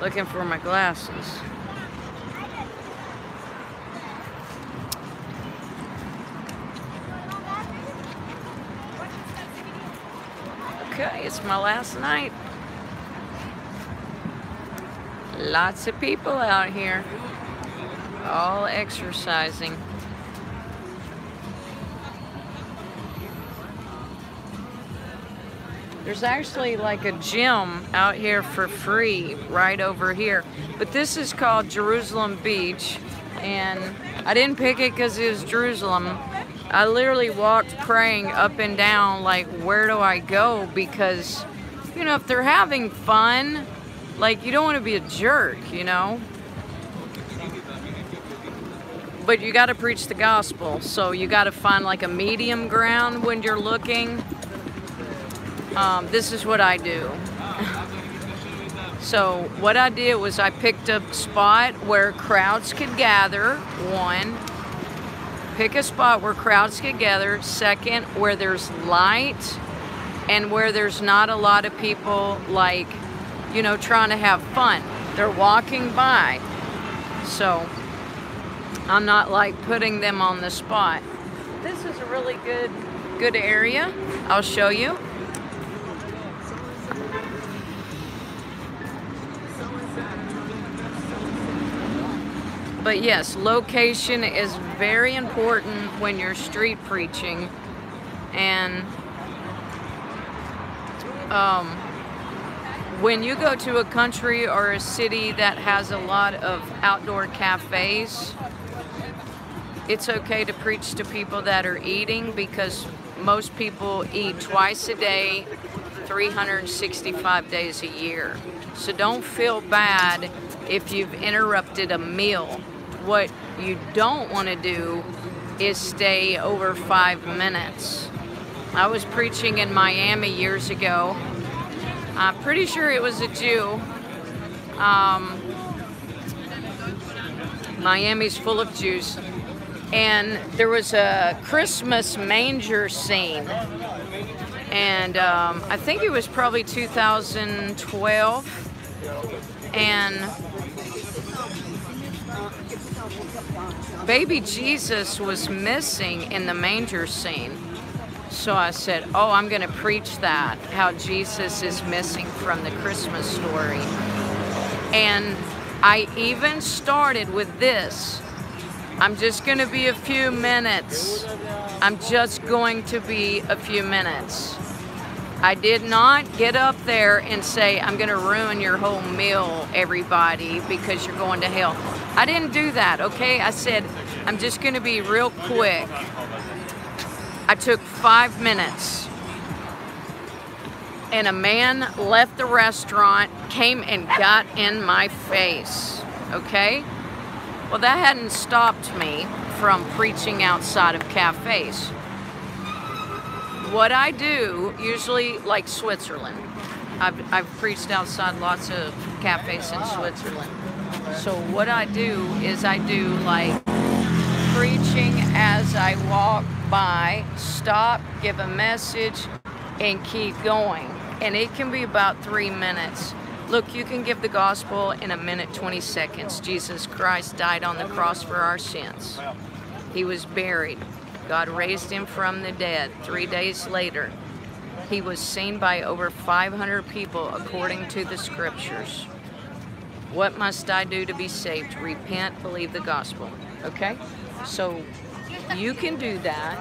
Looking for my glasses. Okay, it's my last night. Lots of people out here, all exercising. There's actually like a gym out here for free right over here. But this is called Jerusalem Beach. And I didn't pick it because it was Jerusalem. I literally walked praying up and down like, where do I go? Because, you know, if they're having fun, like, you don't want to be a jerk, you know? But you got to preach the gospel. So you got to find like a medium ground when you're looking um, this is what I do. so what I did was I picked a spot where crowds could gather, one. Pick a spot where crowds could gather, second, where there's light and where there's not a lot of people like, you know, trying to have fun. They're walking by. So I'm not like putting them on the spot. This is a really good good area. I'll show you. But yes, location is very important when you're street preaching. And um, when you go to a country or a city that has a lot of outdoor cafes, it's okay to preach to people that are eating because most people eat twice a day, 365 days a year. So don't feel bad if you've interrupted a meal. What you don't want to do is stay over five minutes. I was preaching in Miami years ago. I'm pretty sure it was a Jew. Um, Miami's full of Jews. And there was a Christmas manger scene. And um, I think it was probably 2012. And baby Jesus was missing in the manger scene. So I said, Oh, I'm going to preach that, how Jesus is missing from the Christmas story. And I even started with this. I'm just going to be a few minutes. I'm just going to be a few minutes. I did not get up there and say, I'm going to ruin your whole meal, everybody, because you're going to hell. I didn't do that, okay? I said, I'm just going to be real quick. I took five minutes. And a man left the restaurant, came and got in my face, okay? Well, that hadn't stopped me from preaching outside of cafes. What I do, usually like Switzerland, I've, I've preached outside lots of cafes in Switzerland. So what I do is I do like preaching as I walk by, stop, give a message, and keep going. And it can be about three minutes. Look, you can give the gospel in a minute 20 seconds. Jesus Christ died on the cross for our sins. He was buried. God raised him from the dead. Three days later, he was seen by over 500 people according to the scriptures. What must I do to be saved? Repent, believe the gospel. Okay? So you can do that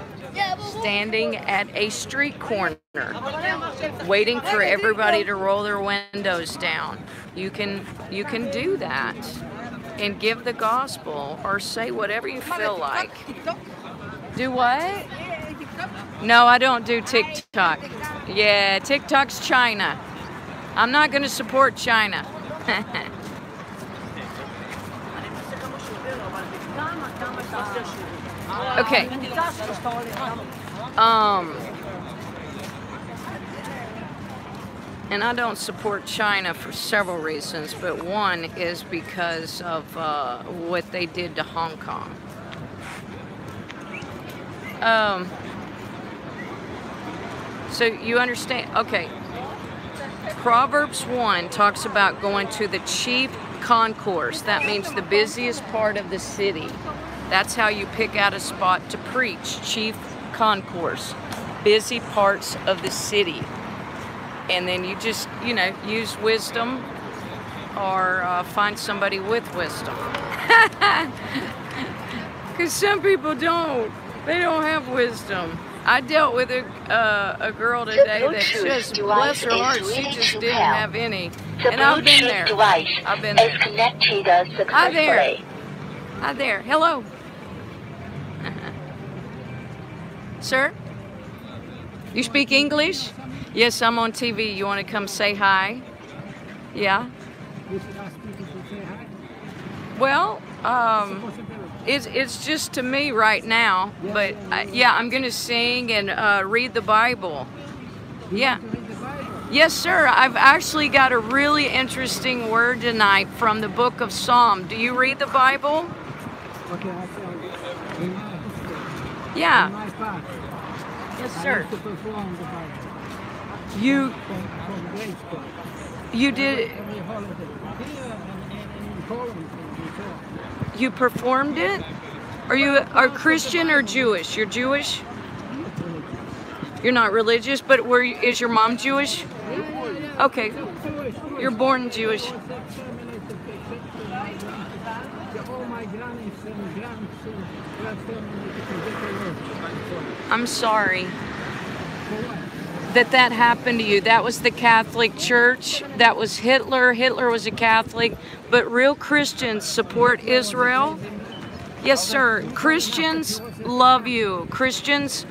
standing at a street corner, waiting for everybody to roll their windows down. You can you can do that and give the gospel or say whatever you feel like. Do what? No, I don't do TikTok. Yeah, TikTok's China. I'm not going to support China. okay. Um and I don't support China for several reasons, but one is because of uh, what they did to Hong Kong. Um, so you understand? Okay. Proverbs 1 talks about going to the chief concourse. That means the busiest part of the city. That's how you pick out a spot to preach. Chief concourse. Busy parts of the city. And then you just, you know, use wisdom or uh, find somebody with wisdom. Because some people don't. They don't have wisdom. I dealt with a, uh, a girl today that just, bless her heart, she just didn't have any. The And I've been Bluetooth there. I've been is there. connected Hi there. Hi there. Hello. Sir? You speak English? Yes, I'm on TV. You want to come say hi? Yeah? You should ask people to say hi. Well, um, Possibility. It's, it's just to me right now. But uh, yeah, I'm going to sing and uh, read the Bible. Yeah. Yes, sir. I've actually got a really interesting word tonight from the book of Psalm. Do you read the Bible? Yeah. Yes, sir. You you did Every holiday. Here and, and in Poland and before. You performed it? Are you are Christian or Jewish? You're Jewish? You're not religious, but were you, is your mom Jewish? Okay. You're born Jewish. I'm sorry that that happened to you. That was the Catholic Church. That was Hitler. Hitler was a Catholic, but real Christians support Israel. Yes, sir. Christians love you. Christians,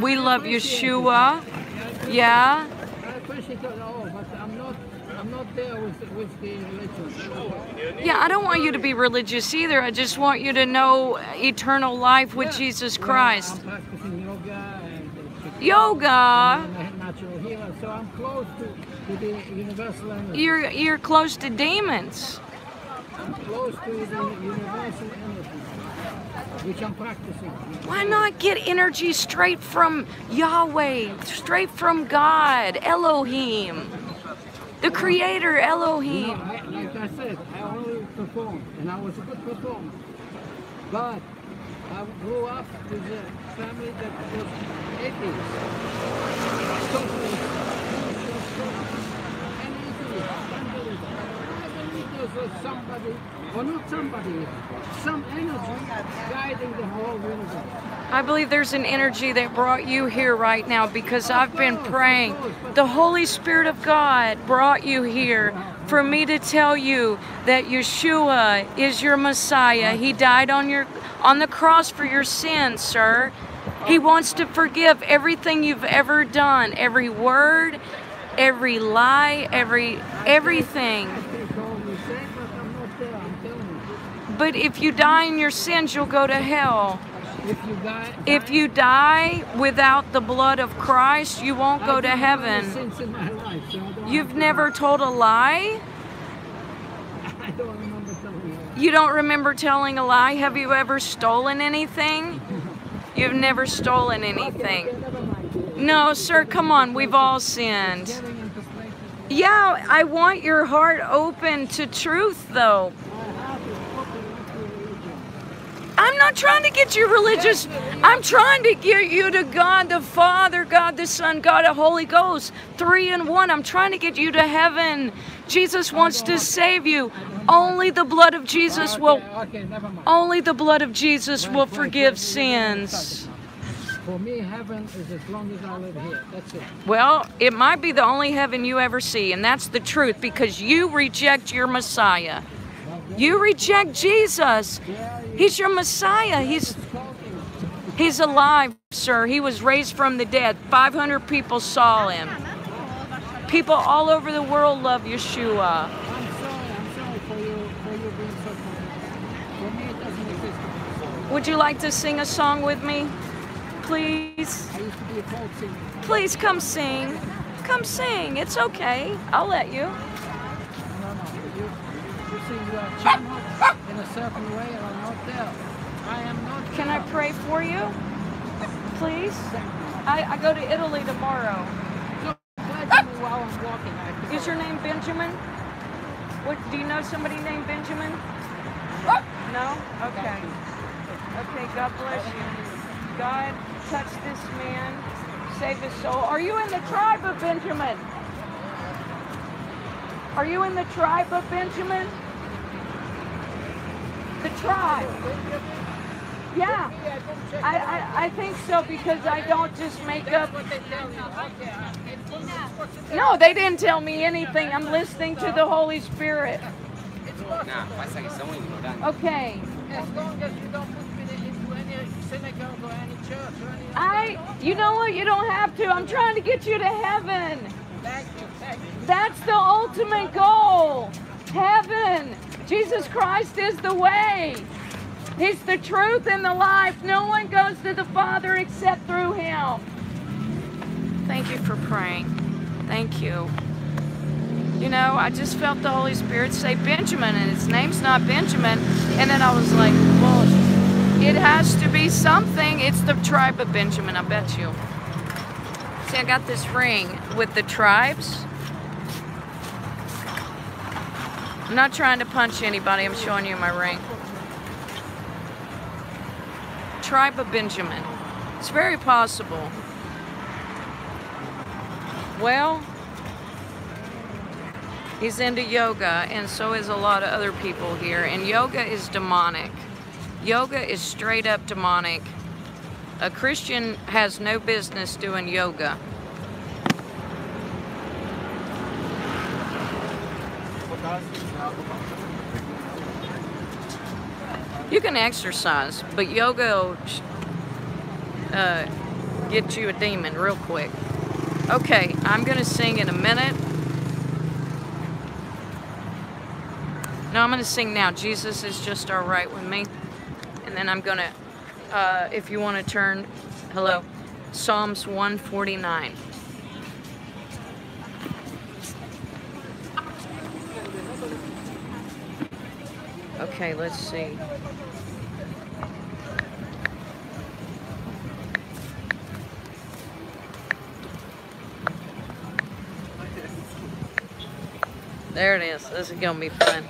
we love Yeshua. Yeah. Yeah, I don't want you to be religious either. I just want you to know eternal life with Jesus Christ. Yoga Yoga. Natural healer, so I'm close to, to the universal energy. You're you're close to demons. I'm close to the universal energy, which I'm practicing. Why not get energy straight from Yahweh, straight from God, Elohim, the Creator, You know, Elohim? I, like I said, I only performed, and I was a good performer. But I grew up with a family that was atheist. Totally. And atheist, unbelievable. I somebody, or not somebody, some energy guiding the whole universe. I believe there's an energy that brought you here right now because I've been praying. The Holy Spirit of God brought you here for me to tell you that Yeshua is your Messiah. He died on your on the cross for your sins, sir. He wants to forgive everything you've ever done, every word, every lie, every everything. They told me, say, but I'm not there, I'm telling you. But if you die in your sins, you'll go to hell. If you die, If you die without the blood of Christ, you won't go to heaven. Since in my life, so You've never told a lie? I don't remember telling you. You don't remember telling a lie? Have you ever stolen anything? You've never stolen anything. Okay, never mind. No, sir, come on. We've all sinned. Getting into places. Yeah, I want your heart open to truth, though. My heart is open up to religion. I'm not trying to get you religious. I'm trying to get you to God the Father, God the Son, God the Holy Ghost. Three in one. I'm trying to get you to heaven. Jesus wants to save you. Only the blood of Jesus will Okay, never mind. only the blood of Jesus will forgive sins. For me, heaven is as long as I live here. That's it. Well, it might be the only heaven you ever see, and that's the truth because you reject your Messiah. You reject Jesus. He's your Messiah. He's He's alive, sir. He was raised from the dead. 500 people saw him. People all over the world love Yeshua. Would you like to sing a song with me? Please? Please come sing. come sing. It's okay. I'll let you. No, no. You, you in a certain way, Can I pray for you? Please? I, I go to Italy tomorrow. Is your name Benjamin? What, do you know somebody named Benjamin? No? Okay. Okay, God bless you. God, touch this man. Save his soul. Are you in the tribe of Benjamin? Are you in the tribe of Benjamin? Tribe. Yeah. I. I, I think so because I don't just make up. No, they didn't tell me anything. I'm listening to the Holy Spirit. Okay. As long as you don't put me into any synagogue or any church or any. I, you know what? You don't have to. I'm trying to get you to heaven. That's the ultimate goal. Heaven. Jesus Christ is the way. He's the truth and the life. No one goes to the Father except through Him. Thank you for praying. Thank you. You know, I just felt the Holy Spirit say Benjamin, and his name's not Benjamin. And then I was like, well, it has to be something. It's the tribe of Benjamin, I bet you. See, I got this ring with the tribes. I'm not trying to punch anybody, I'm showing you my ring. Tribe of Benjamin. It's very possible. Well, he's into yoga, and so is a lot of other people here. And yoga is demonic. Yoga is straight up demonic. A Christian has no business doing yoga. You can exercise, but yoga uh, get you a demon real quick. Okay, I'm going to sing in a minute. No, I'm going to sing now. Jesus is just all right with me. And then I'm going to, uh, if you want to turn, hello, Psalms 149. Okay, let's see. There it is. This is gonna be fun.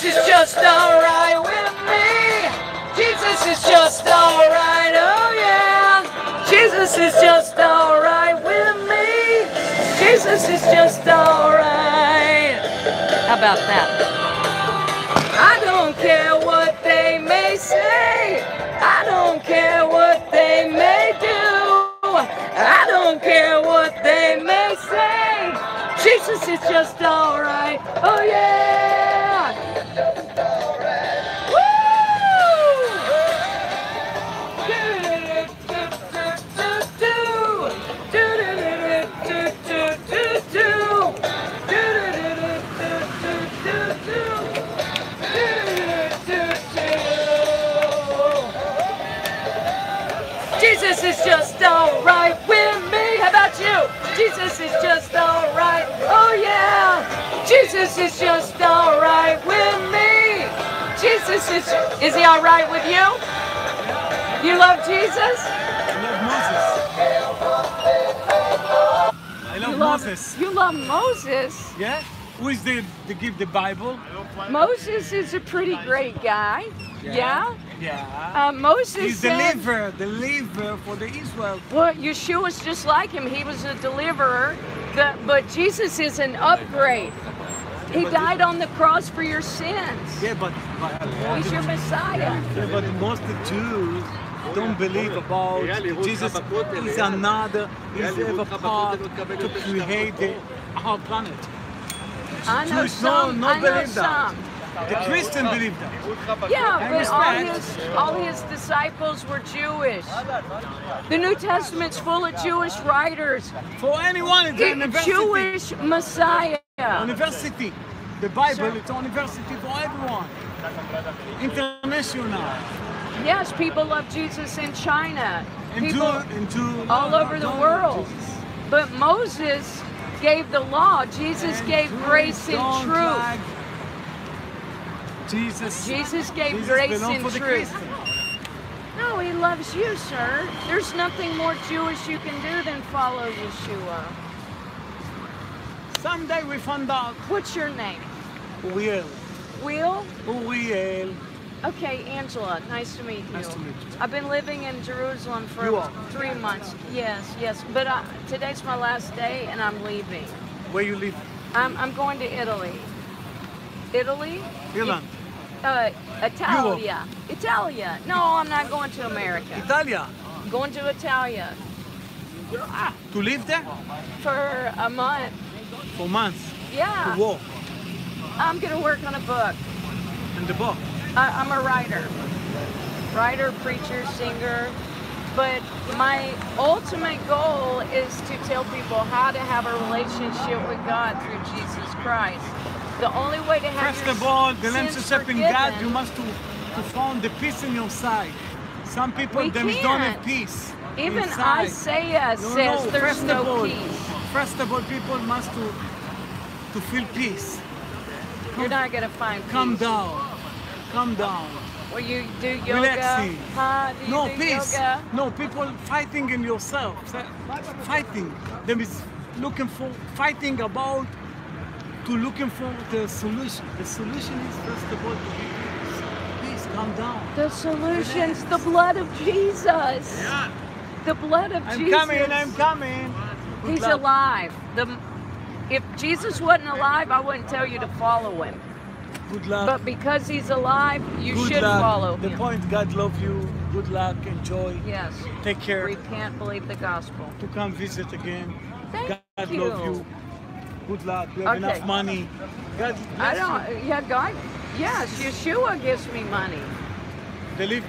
Jesus is just alright with me. Jesus is just alright, oh yeah. Jesus is just alright with me. Jesus is just alright. How about that? I don't care what they may say. I don't care what they may do. I don't care what they may say. Jesus is just alright. Oh yeah. Jesus is just alright with me. How about you? Jesus is just alright. Oh yeah. Jesus is just alright with me. Jesus is is he alright with you? You love Jesus? I love Moses. I love You love Moses. you love Moses. Yeah? Who is the the give the Bible? Moses is a pretty great guy. Yeah. Yeah. Uh, Moses He's the said, liver, the liver for the Israel. Well, Yeshua's just like him. He was a deliverer, the, but Jesus is an upgrade. He died on the cross for your sins. Yeah, but but, He's your Messiah. yeah, but most of the Jews don't believe about Jesus is another, is ever part to create the, our planet. I know Jewish, no, some. no I know some. The Christian believed that. Yeah, but all his all his disciples were Jewish. The New Testament's full of Jewish writers. For anyone, it's a university. Jewish Messiah. University. The Bible, it's a university for everyone. International. Yes, people love Jesus in China. Into, People into all over the world. But Moses gave the law. Jesus gave grace and truth. like Jesus. Jesus gave Jesus grace and truth. No, he loves you, sir. There's nothing more Jewish you can do than follow Yeshua. Someday we find out What's your name? Will. Will? Uriel. Okay, Angela, nice to meet you. Nice to meet you. I've been living in Jerusalem for three months. Yes, yes. But I, today's my last day and I'm leaving. Where you live? I'm, I'm going to Italy. Italy? Ireland. Uh, Italia. Italia. No, I'm not going to America. Italia. I'm going to Italia Ah, to live there? for a month. For months. Yeah. To walk. I'm going to work on a book. In the book. I, I'm a writer, writer, preacher, singer. But my ultimate goal is to tell people how to have a relationship with God through Jesus Christ. The only way to have First of all, the relationship in God, you must to, to find the peace in your side. Some people We them don't have can't. peace. Even inside. Isaiah No, says no, there's first no of all, peace. First of all, people must to to feel peace. You're not gonna find peace. Calm down. Calm down. Well, you do yoga. Relaxing. Huh? Do you No peace. yoga? No people fighting in yourself. Fighting. Them is looking for fighting about to looking for the solution. The solution is first of all to be peace. Peace. Calm down. The solution's the blood of Jesus. Yeah. The blood of Jesus. I'm Jesus. coming. I'm coming. Good He's luck. alive. The, if Jesus wasn't alive, I wouldn't tell you to follow him. Good luck. But because he's alive, you Good should luck. follow the him. point, God love you. Good luck. Enjoy. Yes. Take care. Repent, believe the gospel. To come visit again. Thank God you. love you. Good luck. You have Okay. enough money. God I bless you. don't. Yeah, God. Yes, Yeshua gives me money. Believe.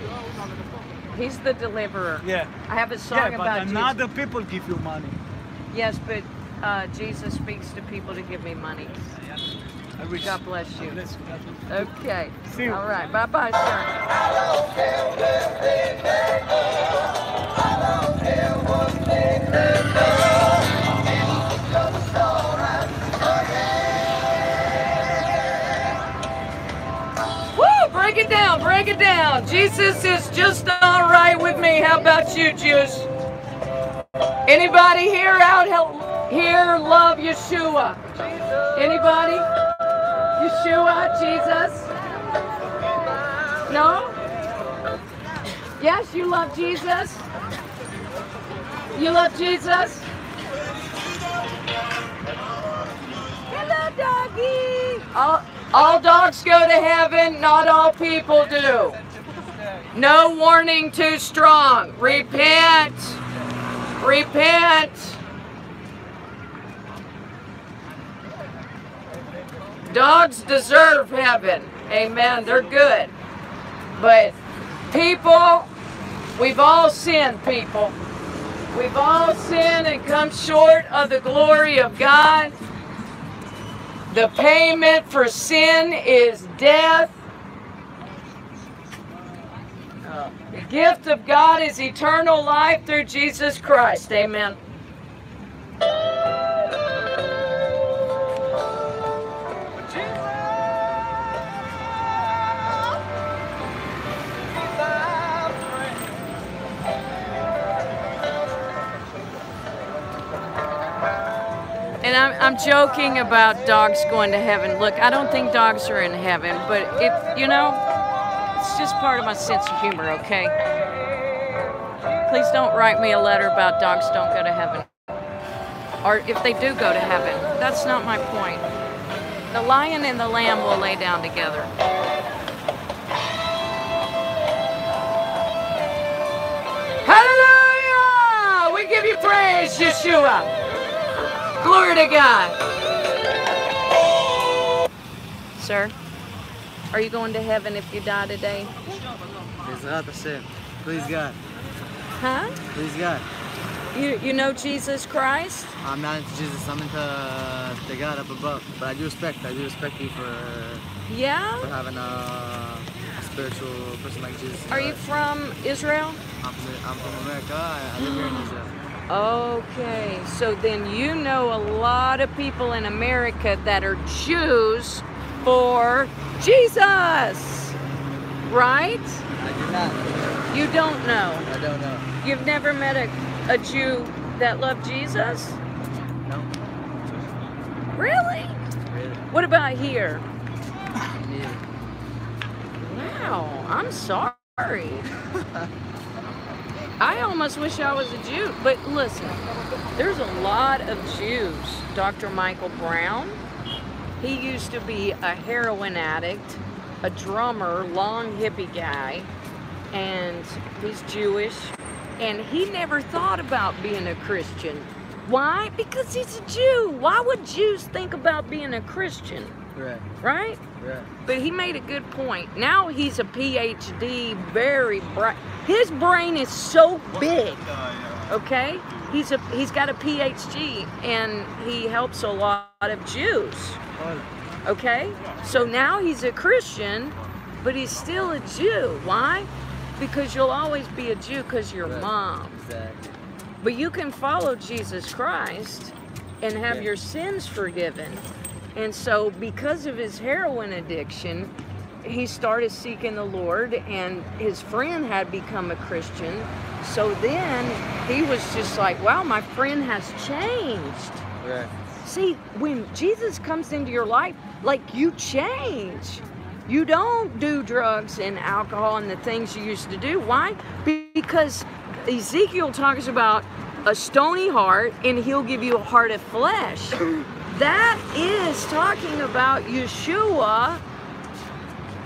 He's the deliverer. Yeah. I have a song Yeah, but about Jesus. another people give you money. Yes, but uh, Jesus speaks to people to give me money. God bless you. Bless you. God bless you. Okay. See you. All right. Bye bye, sir. Woo! Break it down, break it down. Jesus is just all right with me. How about you, Jews? Anybody here out here love Yeshua? Anybody? Yeshua, Jesus? No? Yes, you love Jesus? You love Jesus? Hello, doggy. All, all dogs go to heaven, not all people do. No warning too strong. Repent. Repent. Dogs deserve heaven. Amen. They're good. But people, we've all sinned, people. We've all sinned and come short of the glory of God. The payment for sin is death. The gift of God is eternal life through Jesus Christ. Amen. And I'm, I'm joking about dogs going to heaven. Look, I don't think dogs are in heaven, but if, you know, it's just part of my sense of humor, okay? Please don't write me a letter about dogs don't go to heaven. Or if they do go to heaven. That's not my point. The lion and the lamb will lay down together. Hallelujah! We give you praise, Yeshua. Glory to God. Sir, are you going to heaven if you die today? Bezrat Hashem. Please God. Huh? Please God. You you know Jesus Christ? I'm not into Jesus. I'm into uh, the God up above. But I do respect. I do respect you for Yeah? for having a spiritual person like Jesus. Are you from Israel? I'm from, I'm from America. I, I live here in Israel. Okay, so then you know a lot of people in America that are Jews for Jesus, right? I do not. You don't know. I don't know. You've never met a, a Jew that loved Jesus? No. Really? Really. What about here? Neither. Wow, I'm sorry. I almost wish I was a Jew. But listen, there's a lot of Jews. Dr. Michael Brown, he used to be a heroin addict, a drummer, long hippie guy, and he's Jewish. And he never thought about being a Christian. Why? Because he's a Jew. Why would Jews think about being a Christian? Right. Right? Right. But he made a good point. Now he's a PhD, very bright. His brain is so big. Okay? He's a he's got a PhD and he helps a lot of Jews. Okay? So now he's a Christian, but he's still a Jew. Why? Because you'll always be a Jew because your Right. mom. Exactly. But you can follow Jesus Christ and have Yeah. your sins forgiven. And so, because of his heroin addiction, he started seeking the Lord, and his friend had become a Christian. So then he was just like, wow, my friend has changed. Right. See, when Jesus comes into your life, like you change. You don't do drugs and alcohol and the things you used to do. Why? Because Ezekiel talks about a stony heart and he'll give you a heart of flesh. That is talking about Yeshua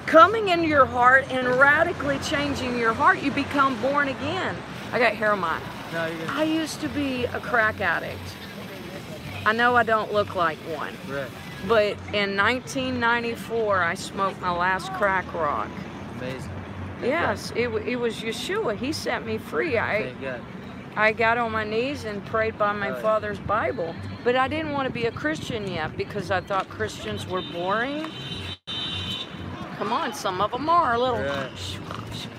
coming into your heart and radically changing your heart. You become born again. I got hair on No. I used to be a crack addict. I know I don't look like one, Right. but in 1994, I smoked my last crack rock. Amazing. Yes, it, it was Yeshua. He set me free. I. I got on my knees and prayed by my Right. father's Bible. But I didn't want to be a Christian yet because I thought Christians were boring. Come on, some of them are a little. Right.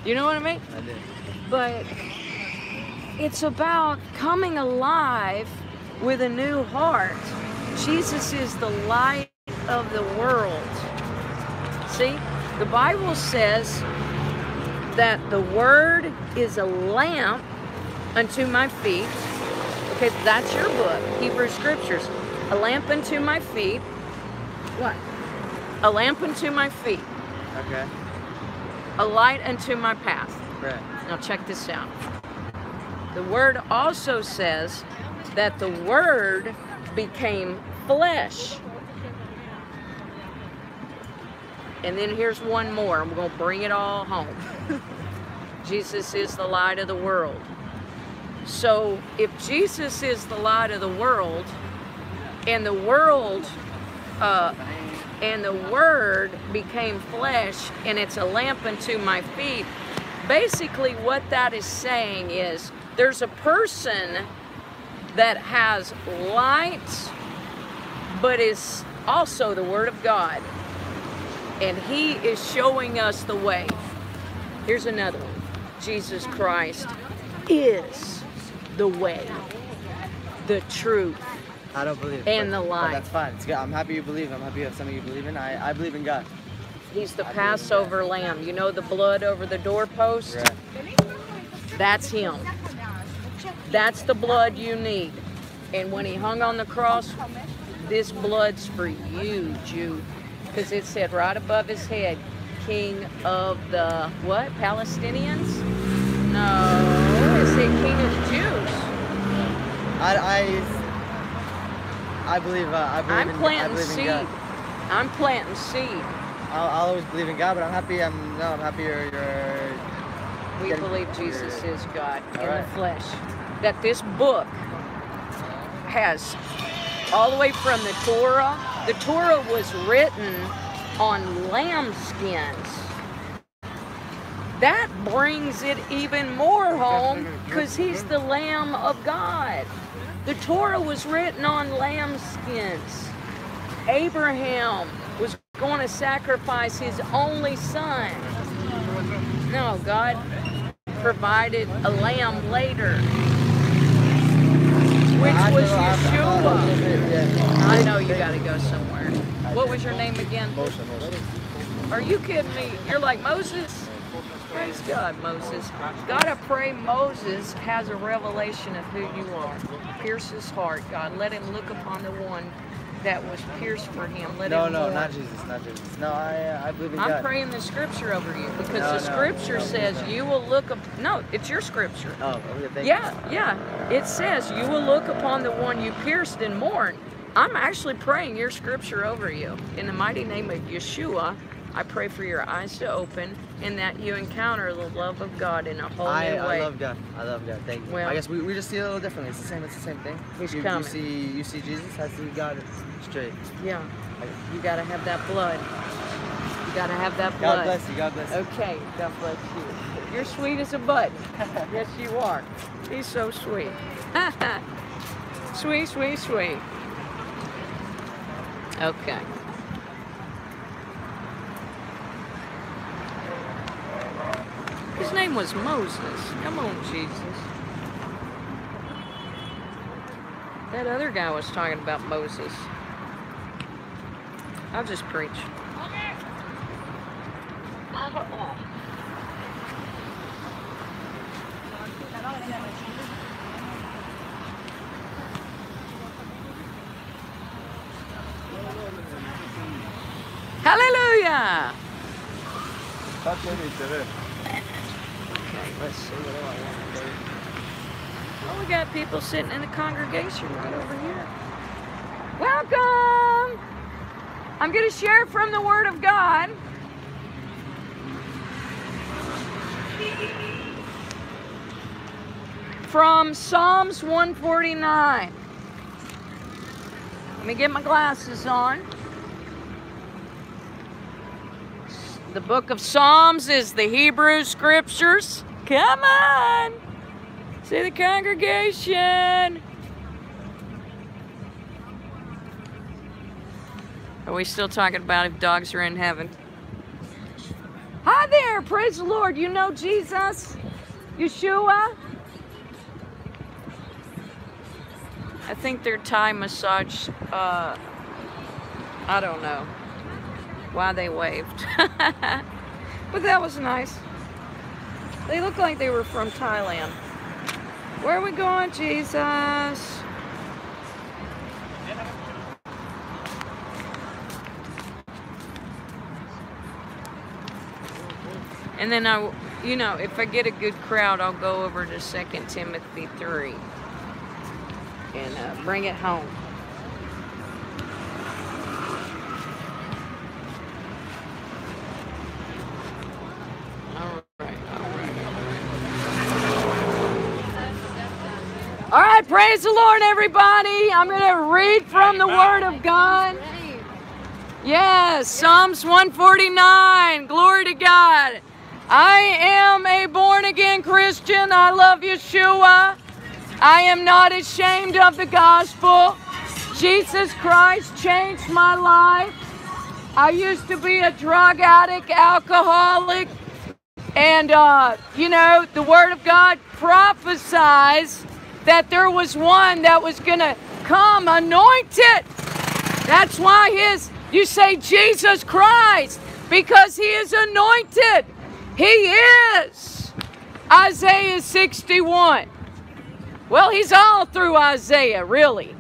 You know what I mean? I did. but it's about coming alive with a new heart. Jesus is the light of the world. See, the Bible says that the Word is a lamp unto my feet. Okay, that's your book, Hebrew Scriptures. A lamp unto my feet. What? A lamp unto my feet. Okay. A light unto my path. Right. Now, check this out. The word also says that the word became flesh. And then here's one more. I'm going to bring it all home. Jesus is the light of the world. So, if Jesus is the light of the world, and the world uh, and the word became flesh and it's a lamp unto my feet basically what that is saying is there's a person that has light but is also the word of god and he is showing us the way here's another one jesus christ is the way the truth I don't believe. And but- the light. That's fine. It's good. I'm happy you believe. I'm happy you have something you believe in. I, I believe in God. He's the I Passover lamb. You know the blood over the doorpost? Right. That's him. That's the blood you need. And when he hung on the cross, this blood's for you, Jew. Because it said right above his head, King of the what? Palestinians? No, it said King of Jews. I I I believe. Uh, I believe I'm in. I planting believe in seed. God. I'm planting seed. I'll, I'll always believe in God, but I'm happy. I'm no. I'm happy you're. you're We Getting- believe Jesus is God in right. the flesh. That this book has all the way from the Torah. The Torah was written on lamb skins. That brings it even more home because he's the Lamb of God. The Torah was written on lamb skins. Abraham was going to sacrifice his only son. No, God provided a lamb later, which was Yeshua. I know you got to go somewhere. What was your name again? Are you kidding me? You're like Moses? Praise God, Moses. Gotta pray Moses has a revelation of who you are. Pierce his heart, God. Let him look upon the one that was pierced for him. Let No, him no, mourn. not Jesus, not Jesus. No, I, I believe in I'm God. praying the scripture over you because No, the scripture no. says you will look up. No, it's your scripture. Oh, okay, thank Yeah, you. yeah. It says you will look upon the one you pierced and mourn. I'm actually praying your scripture over you. In the mighty name of Yeshua, I pray for your eyes to open and that you encounter the love of God in a whole I, new I love God. I love God. Thank you. Well- I guess we, we just see it a little differently. It's the same. It's the same thing. He's you, coming. You see, you see Jesus. I see God straight. yeah, you got to have that blood. You got to have that blood. God bless you. God bless you. Okay, God bless you. You're sweet as a button. yes, you are. He's so sweet. sweet, sweet, sweet. Okay. His name was Moses. Come on, Jesus. That other guy was talking about Moses. I'll just preach. Hallelujah! Let's see what I want to do. Oh, we got people sitting in the congregation right over here. Welcome! I'm going to share from the Word of God. From Psalms 149. Let me get my glasses on. The book of Psalms is the Hebrew scriptures. Come on! See the congregation. Are we still talking about if dogs are in heaven? Hi there, praise the Lord. You know Jesus? Yeshua? I think their Thai massage, uh, I don't know why they waved. but that was nice. They look like they were from Thailand. Where are we going, Jesus? And then I, you know, if I get a good crowd, I'll go over to 2 Timothy 3 and uh, bring it home. All right, all right, all right, praise the Lord, everybody. I'm going to read from the Word of God. Yes, Psalms 149. Glory to God. I am a born again Christian. I love Yeshua. I am not ashamed of the gospel. Jesus Christ changed my life. I used to be a drug addict, alcoholic, and uh, you know, the Word of God prophesies that there was one that was going to come anointed. That's why his, you say Jesus Christ, because he is anointed. He is. Isaiah 61. Well, he's all through Isaiah, really.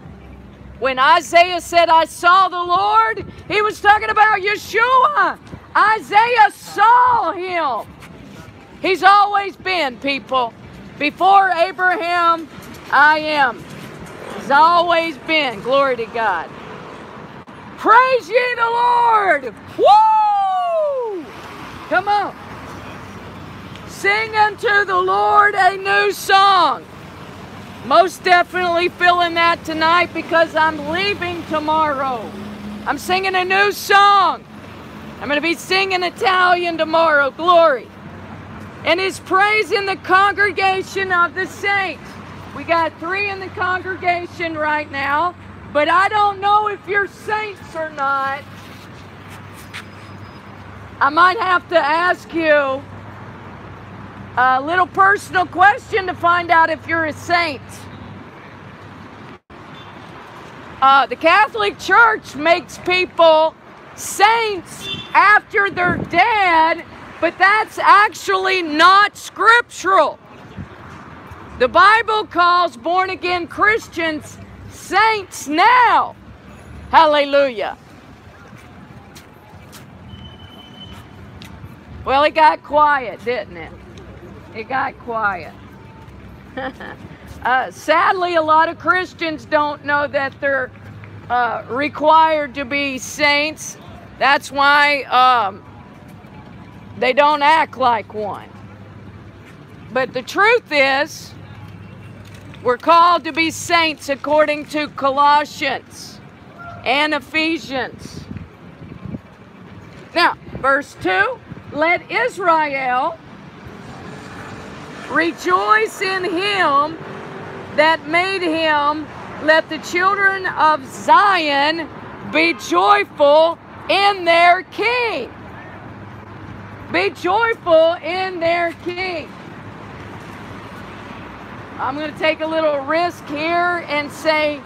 When Isaiah said, I saw the Lord, he was talking about Yeshua. Isaiah saw him. He's always been, people. Before Abraham, I am. He's always been. Glory to God. Praise ye the Lord. Woo! Come on. Sing unto the Lord a new song. Most definitely feeling that tonight because I'm leaving tomorrow. I'm singing a new song. I'm going to be singing Italian tomorrow. Glory. And his praise in the congregation of the saints. We got three in the congregation right now, but I don't know if you're saints or not. I might have to ask you a little personal question to find out if you're a saint. Uh, the Catholic Church makes people saints after they're dead, but that's actually not scriptural. The Bible calls born again Christians saints now. Hallelujah. Well, it got quiet, didn't it? It got quiet. uh, sadly, a lot of Christians don't know that they're uh, required to be saints. That's why um, they don't act like one. But the truth is, we're called to be saints according to Colossians and Ephesians. Now, verse 2 let Israel rejoice in him that made him. Let the children of Zion be joyful in their king. Be joyful in their king. I'm going to take a little risk here and say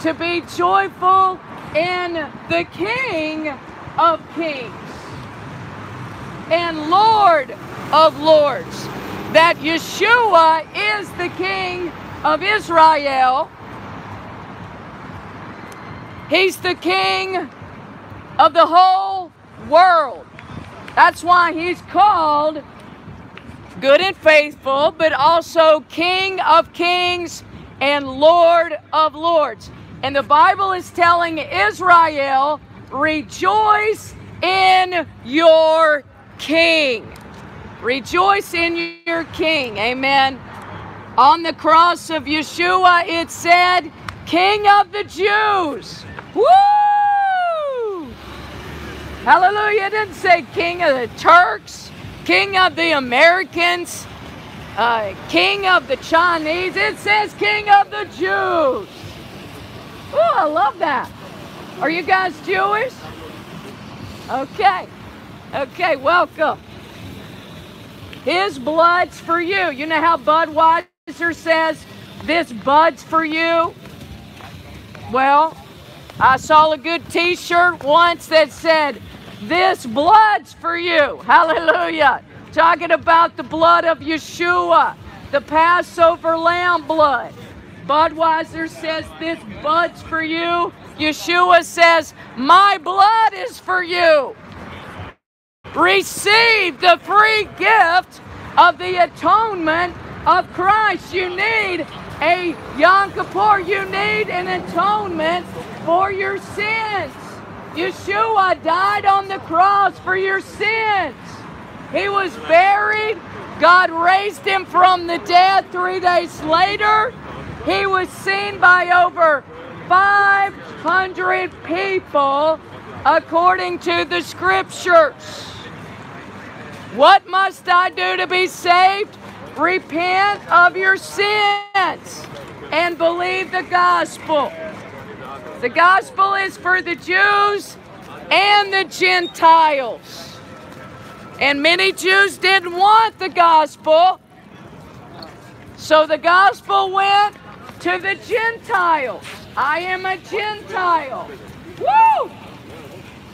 to be joyful in the King of Kings and Lord of Lords. That Yeshua is the King of Israel. He's the King of the whole world. That's why he's called good and faithful, but also King of kings and Lord of lords. And the Bible is telling Israel, rejoice in your king. Rejoice in your king. Amen. On the cross of Yeshua, it said, King of the Jews. Woo! Hallelujah. It didn't say King of the Turks, King of the Americans, uh, King of the Chinese. It says King of the Jews. Oh, I love that. Are you guys Jewish? Okay. Okay, welcome. His blood's for you. You know how Budweiser says, This bud's for you? Well, I saw a good t shirt once that said, This blood's for you. Hallelujah. Talking about the blood of Yeshua, the Passover lamb blood. Budweiser says, This bud's for you. Yeshua says, My blood is for you receive the free gift of the atonement of Christ. You need a Yom Kippur, you need an atonement for your sins. Yeshua died on the cross for your sins. He was buried. God raised him from the dead three days later. He was seen by over 500 people according to the scriptures. What must I do to be saved? Repent of your sins and believe the gospel. The gospel is for the Jews and the Gentiles. And many Jews didn't want the gospel. So the gospel went to the Gentiles. I am a Gentile. Woo!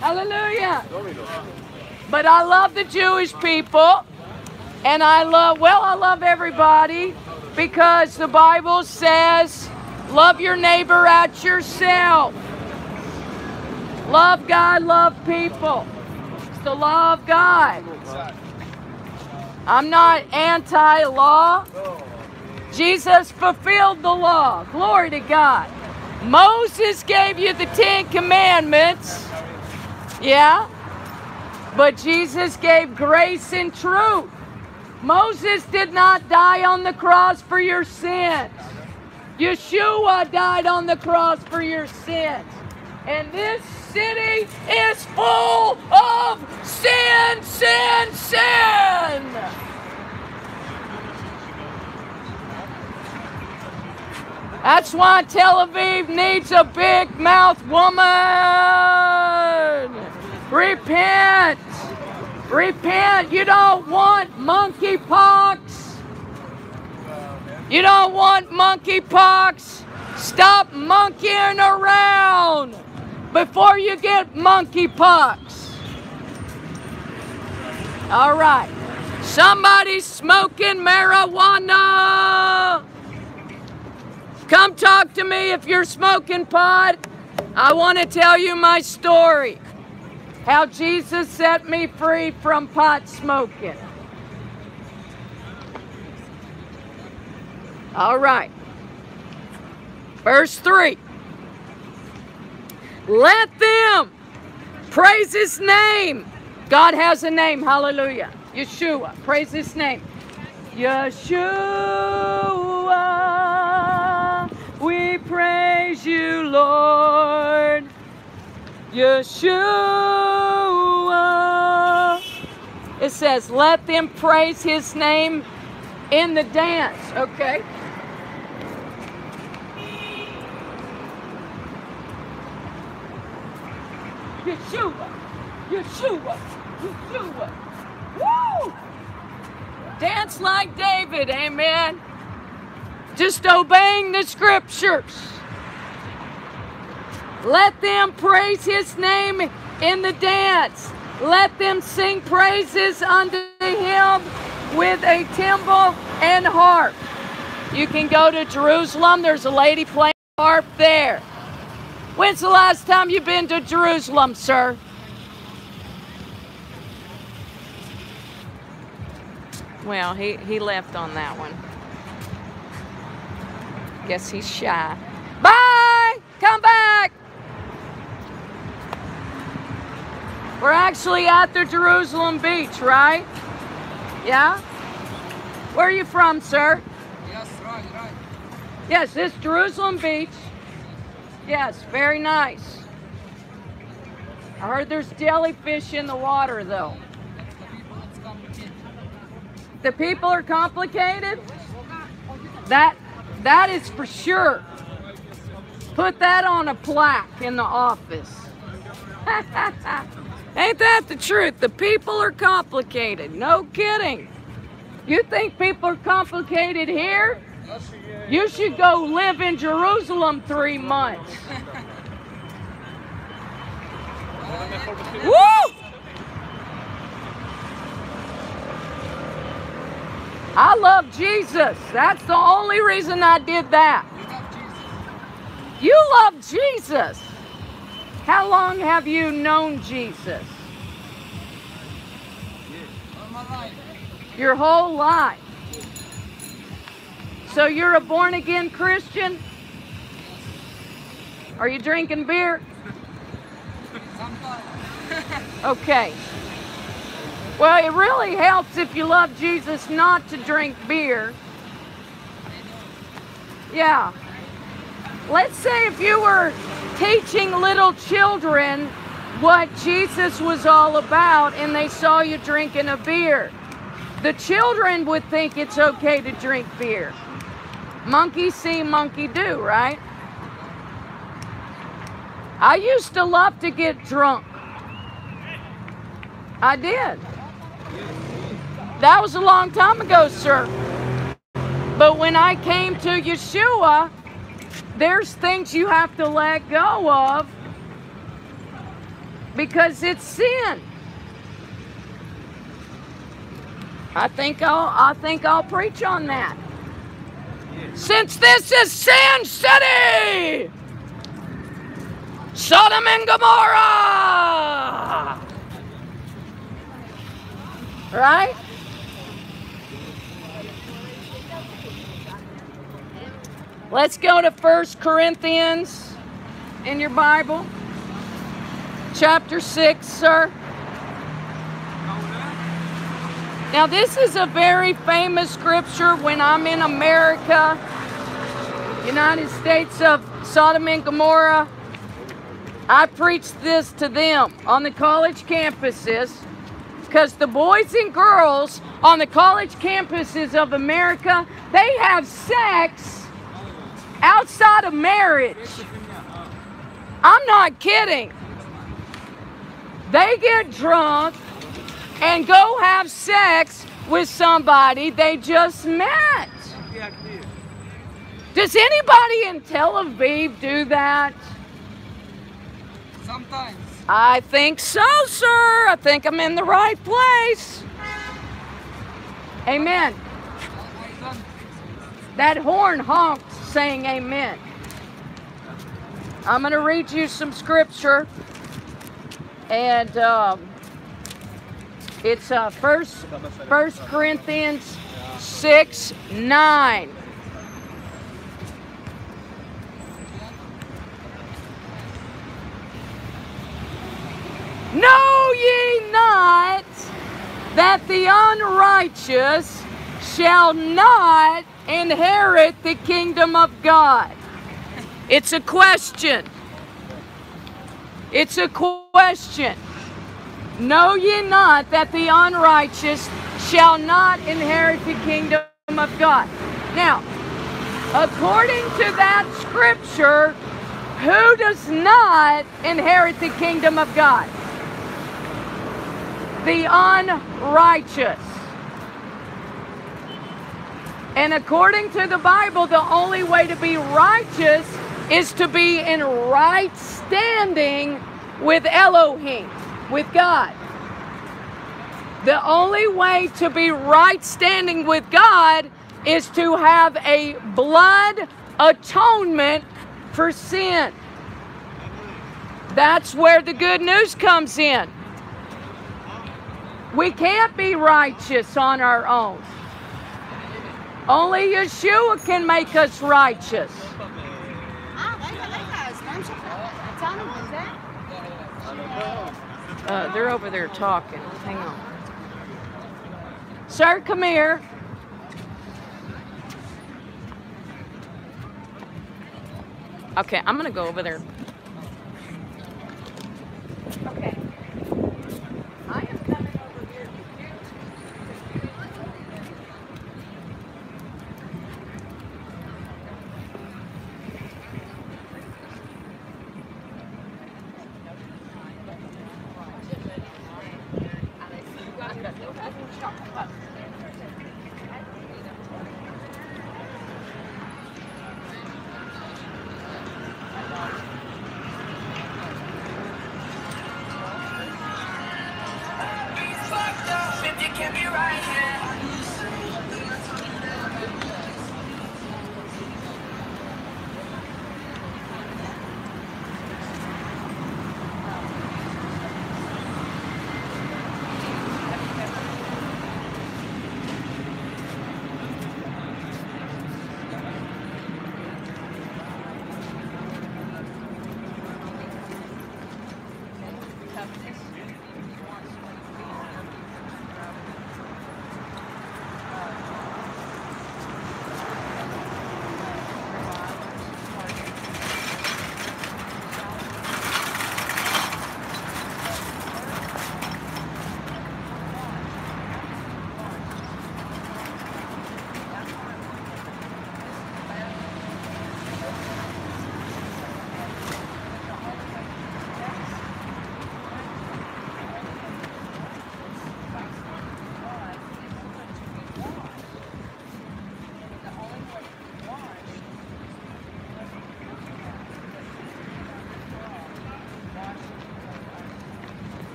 Hallelujah. But I love the Jewish people. And I love, well, I love everybody because the Bible says, love your neighbor at yourself. Love God, love people. It's the law of God. I'm not anti law. Jesus fulfilled the law. Glory to God. Moses gave you the Ten Commandments. Yeah? But Jesus gave grace and truth. Moses did not die on the cross for your sins. Yeshua died on the cross for your sins. And this city is full of sin, sin, sin. That's why Tel Aviv needs a big mouth woman. Repent. Repent. You don't want monkeypox. You don't want monkeypox. Stop monkeying around before you get monkeypox. All right. Somebody's smoking marijuana. Come talk to me if you're smoking pot. I want to tell you my story. How Jesus set me free from pot smoking. All right. Verse 3. Let them praise his name. God has a name. Hallelujah. Yeshua. Praise his name. Yeshua. We praise you, Lord. Yeshua. It says, let them praise his name in the dance. Okay. Yeshua, Yeshua, Yeshua. Woo! Dance like David, amen. Just obeying the scriptures. Let them praise his name in the dance. Let them sing praises unto him with a timbrel and harp. You can go to Jerusalem. There's a lady playing harp there. When's the last time you've been to Jerusalem, sir? Well, he, he left on that one. Guess he's shy. Bye! Come back! We're actually at the Jerusalem beach, right? Yeah? Where are you from, sir? Yes, right, right. Yes, this Jerusalem beach. Yes, very nice. I heard there's jellyfish in the water, though. The people are complicated? That that is for sure. Put that on a plaque in the office. Ain't that the truth? The people are complicated. No kidding. You think people are complicated here? You should go live in Jerusalem three months. Woo! I love Jesus. That's the only reason I did that. You love Jesus. How long have you known Jesus? All my life. Your whole life. So you're a born again Christian? Are you drinking beer? Okay. Well, it really helps if you love Jesus not to drink beer. Yeah. Let's say if you were teaching little children what Jesus was all about and they saw you drinking a beer, the children would think it's okay to drink beer. Monkey see, monkey do, right? I used to love to get drunk. I did. That was a long time ago, sir. But when I came to Yeshua, there's things you have to let go of because it's sin. I think I'll I think I'll preach on that. Since this is Sin City, Sodom and Gomorrah. Right? Let's go to First Corinthians in your Bible. Chapter 6, sir. Now, this is a very famous scripture when I'm in America United States of Sodom and Gomorrah. I preach this to them on the college campuses because the boys and girls on the college campuses of America, they have sex outside of marriage. I'm not kidding. They get drunk and go have sex with somebody they just met. Does anybody in Tel Aviv do that? Sometimes. I think so, sir. I think I'm in the right place. Amen. That horn honked saying amen. I'm going to read you some scripture. And um, it's uh, first, first Corinthians 6 9. Know ye not that the unrighteous shall not inherit the kingdom of God? It's a question. It's a question. Know ye not that the unrighteous shall not inherit the kingdom of God? Now, according to that scripture, who does not inherit the kingdom of God? The unrighteous. And according to the Bible, the only way to be righteous is to be in right standing with Elohim, with God. The only way to be right standing with God is to have a blood atonement for sin. That's where the good news comes in. We can't be righteous on our own. Only Yeshua can make us righteous. Uh, they're over there talking. Hang on. Sir, come here. Okay, I'm gonna go over there. Okay. I am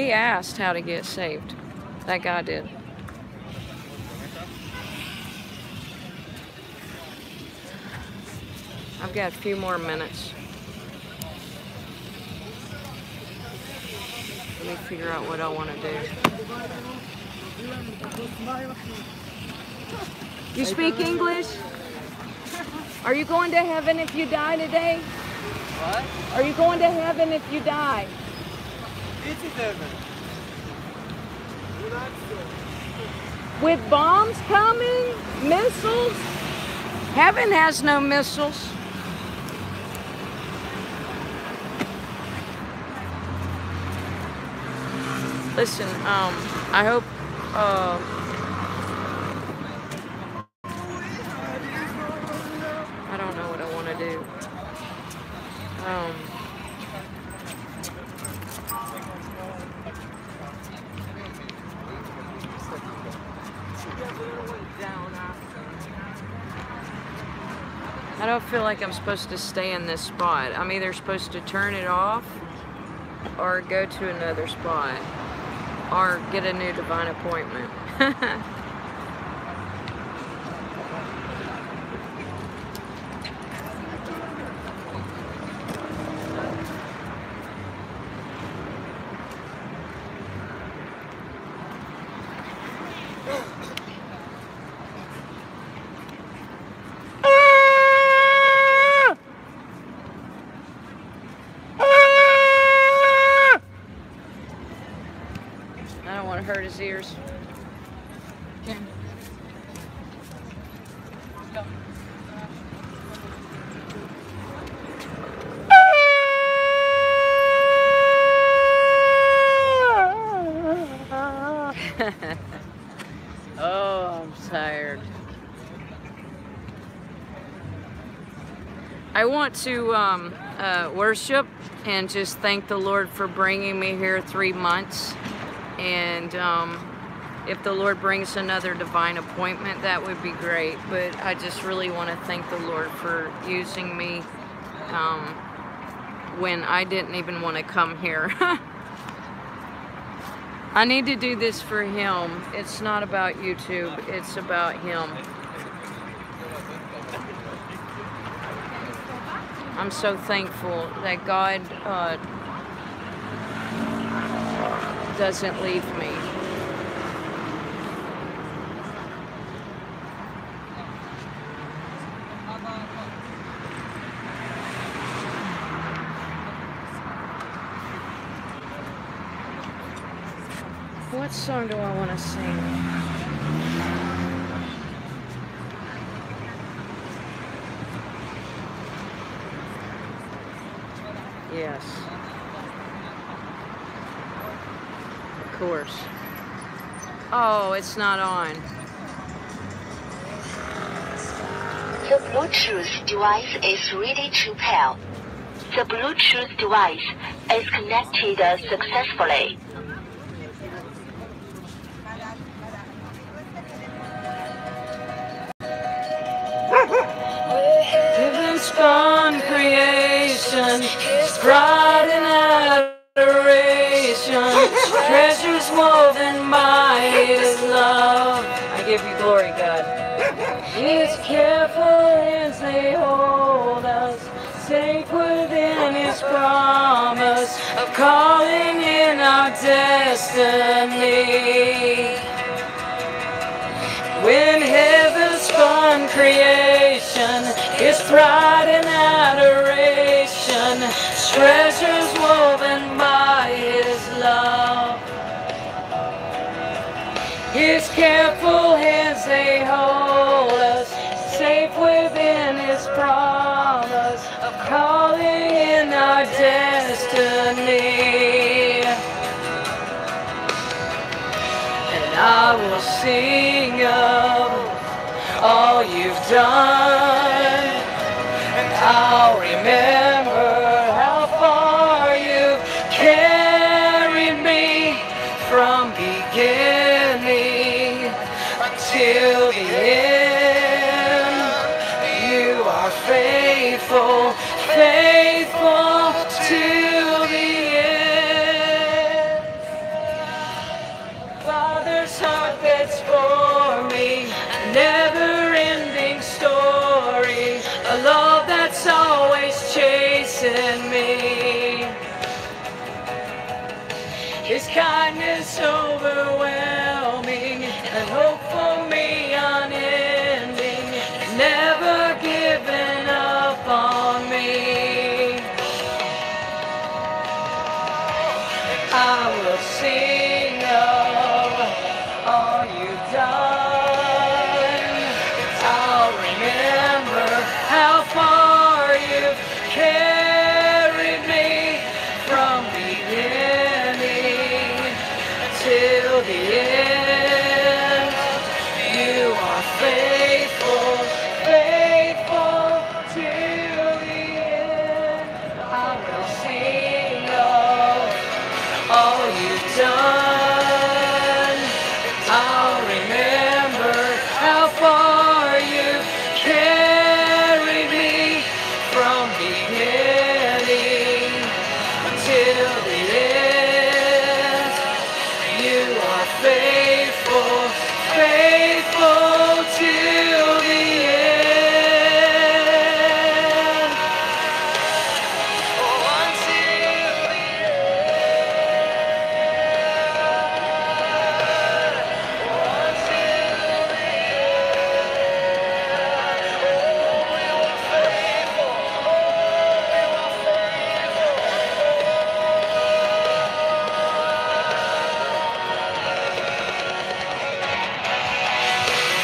He asked how to get saved. That guy did. I've got a few more minutes. Let me figure out what I want to do. You speak English? Are you going to heaven if you die today? What? Are you going to heaven if you die? With bombs coming, missiles? Heaven has no missiles. Listen, um, I hope, uh, I don't know what I want to do. Um, I don't feel like I'm supposed to stay in this spot. I'm either supposed to turn it off or go to another spot or get a new divine appointment. I don't want to his ears. oh, I'm tired. I want to um, uh, worship and just thank the Lord for bringing me here three months. And um, if the Lord brings another divine appointment, that would be great. But I just really want to thank the Lord for using me um, when I didn't even want to come here. I need to do this for Him. It's not about YouTube. It's about Him. I'm so thankful that God uh, doesn't leave me. What song do I want to sing? it's not on. The Bluetooth device is ready to pair. The Bluetooth device is connected successfully. done.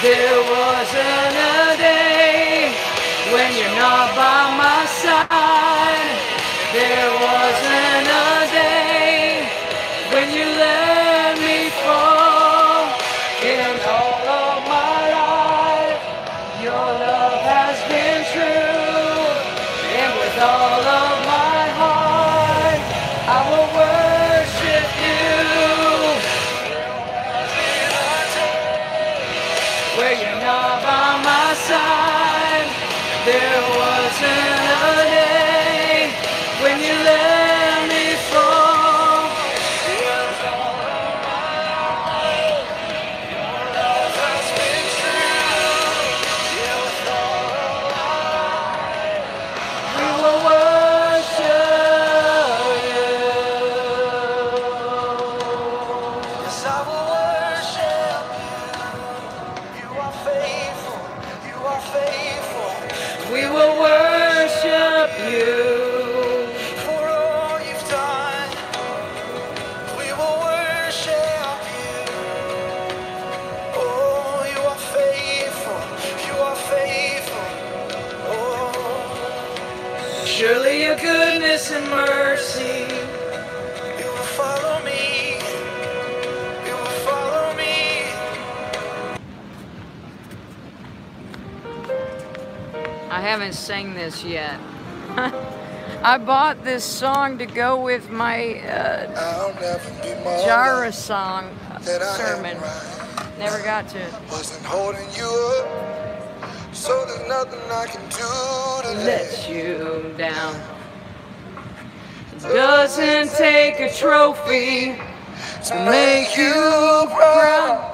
There wasn't a day when you're not by my side. This yet. I bought this song to go with my uh, I'll never be more Jara song I sermon. Never got to. it. Wasn't holding you up, so there's nothing I can do to let you down. Doesn't take a trophy to make you proud.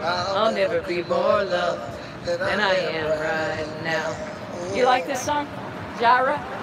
I'll never be more loved than I am right. You like this song, Jara?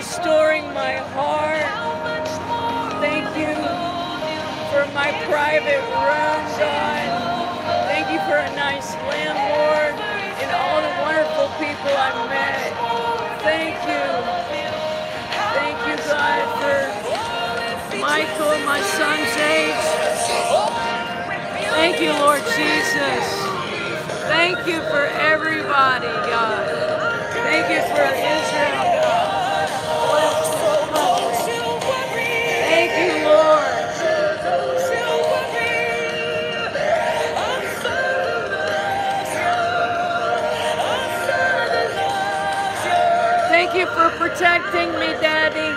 Restoring my heart. Thank you for my private room, God. Thank you for a nice landlord and all the wonderful people I met. Thank you. Thank you, God, for Michael, my son's age. Thank you, Lord Jesus. Thank you for everybody, God. Thank you for Israel, protecting me, Daddy.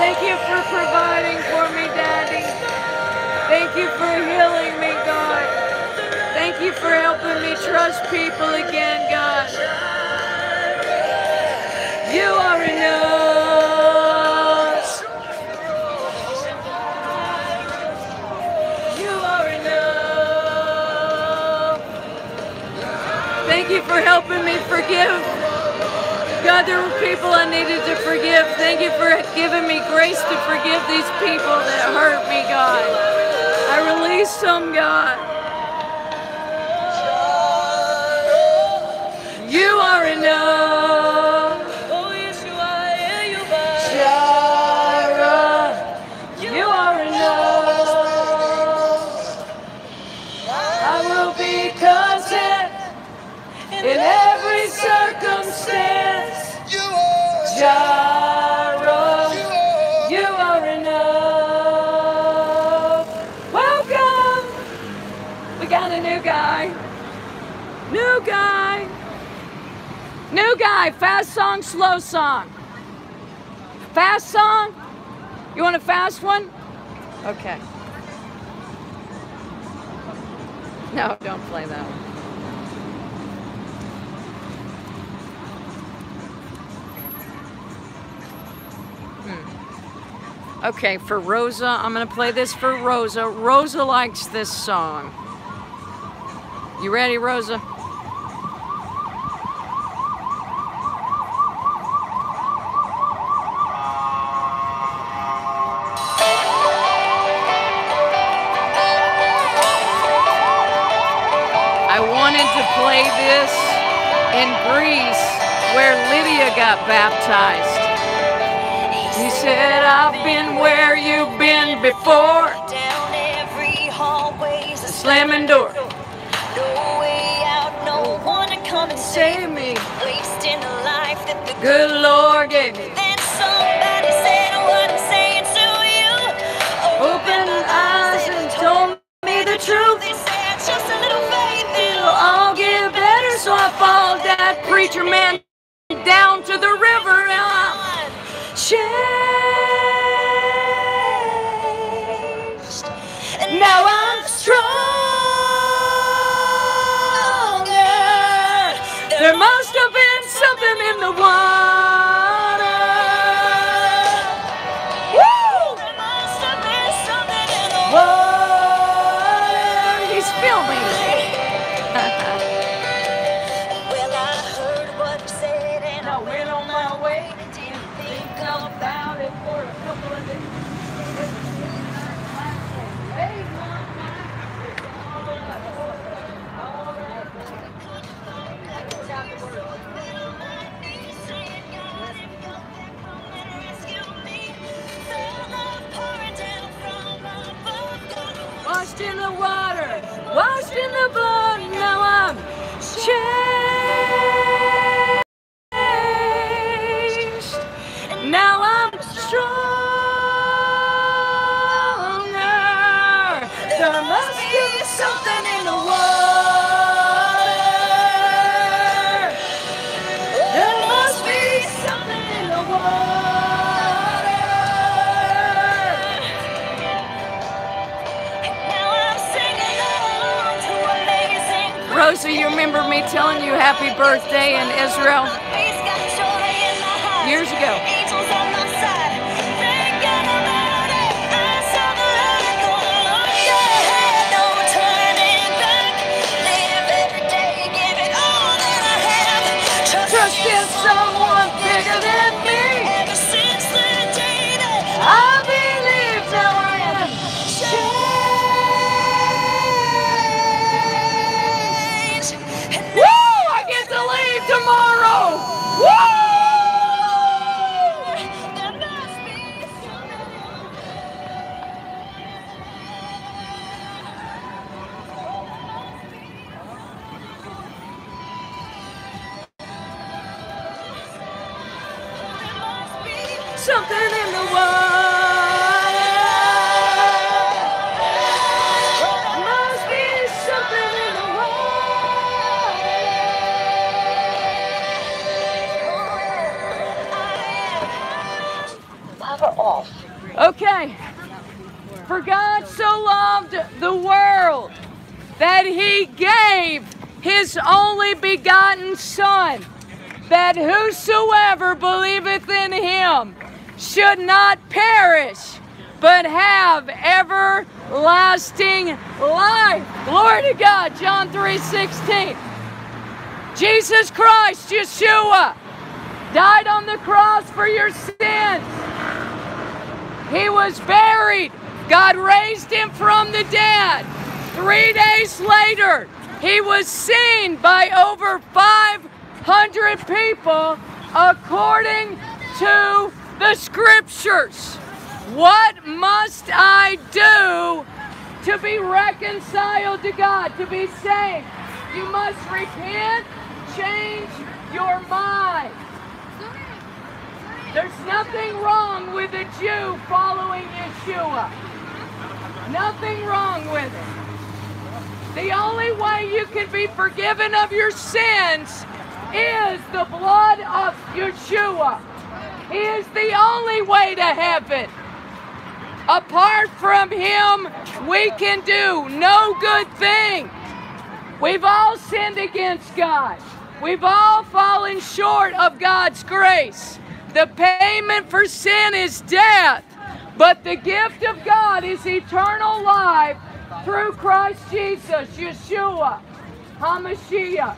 Thank you for providing for me, Daddy. Thank you for healing me, God. Thank you for helping me trust people again, God. You are enough. You are enough. Thank you for helping forgive. God, there were people I needed to forgive. Thank you for giving me grace to forgive these people that hurt me, God. I release them, God. Guy. Fast song, slow song. Fast song? You want a fast one? Okay. No, don't play that one. Hmm. Okay, for Rosa, I'm gonna play this for Rosa. Rosa likes this song. You ready, Rosa? Washed in the Israel begotten Son, that whosoever believeth in him should not perish, but have everlasting life. Glory to God, John 3:16. Jesus Christ, Yeshua, died on the cross for your sins. He was buried. God raised him from the dead. Three days later, he was seen by over 500 people according to the scriptures. What must I do to be reconciled to God, to be saved? You must repent, change your mind. There's nothing wrong with a Jew following Yeshua. Nothing wrong with it. The only way you can be forgiven of your sins is the blood of Yeshua. He is the only way to heaven. Apart from him, we can do no good thing. We've all sinned against God. We've all fallen short of God's grace. The payment for sin is death, but the gift of God is eternal life through Christ Jesus, Yeshua, HaMashiach.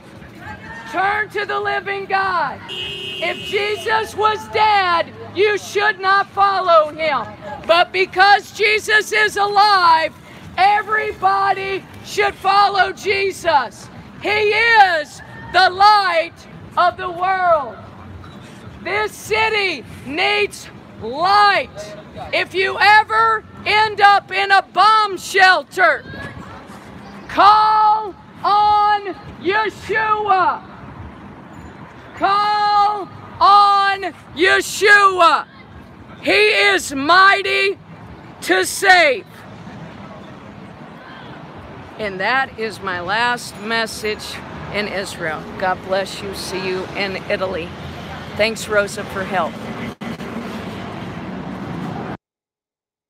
Turn to the living God. If Jesus was dead, you should not follow him. But because Jesus is alive, everybody should follow Jesus. He is the light of the world. This city needs light. If you ever end up in a bomb shelter, call on Yeshua. Call on Yeshua. He is mighty to save. And that is my last message in Israel. God bless you. See you in Italy. Thanks, Rosa, for help.